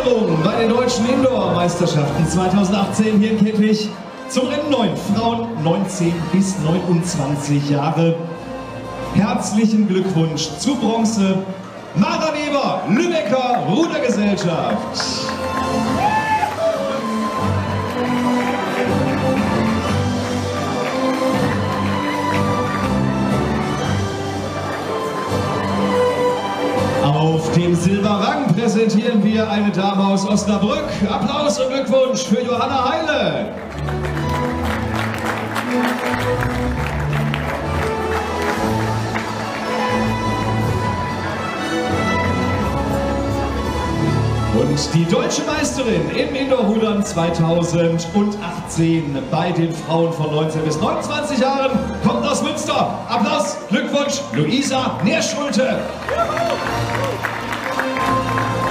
Siegerehrung bei den deutschen Indoor-Meisterschaften 2018 hier in Kettwig. Zum Rennen 9, Frauen 19 bis 29 Jahre. Herzlichen Glückwunsch zu Bronze, Mara Weber, Lübecker Rudergesellschaft. Präsentieren wir eine Dame aus Osnabrück. Applaus und Glückwunsch für Johanna Heile. Und die deutsche Meisterin im Indoor-Rudern 2018 bei den Frauen von 19 bis 29 Jahren kommt aus Münster. Applaus, Glückwunsch, Luisa Música